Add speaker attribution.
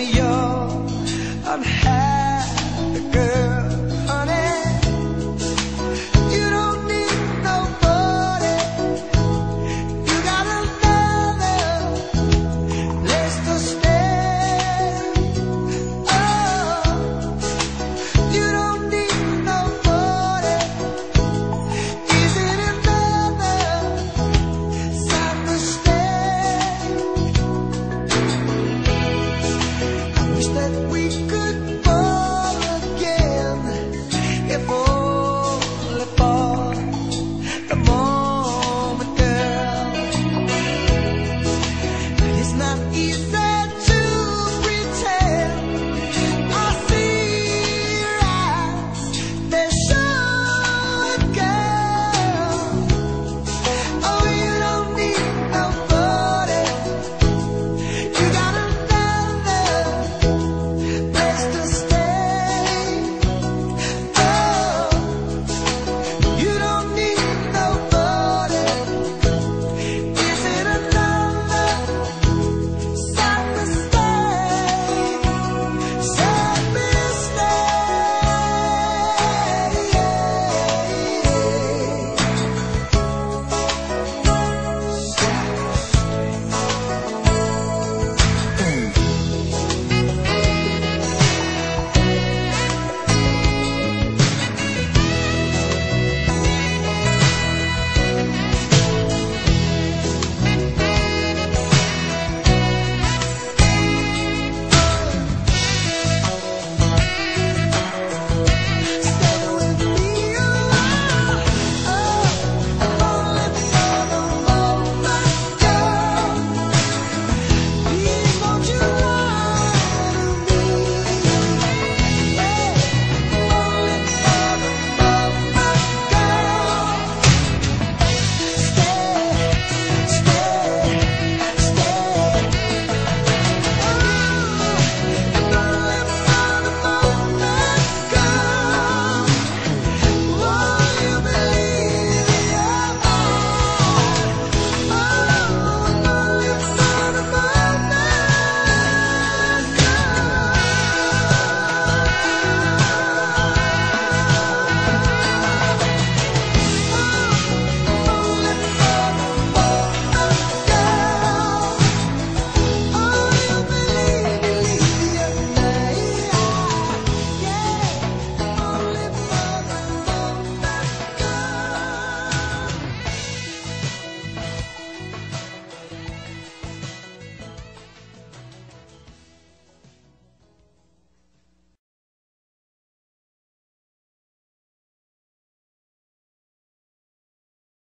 Speaker 1: me your unhappy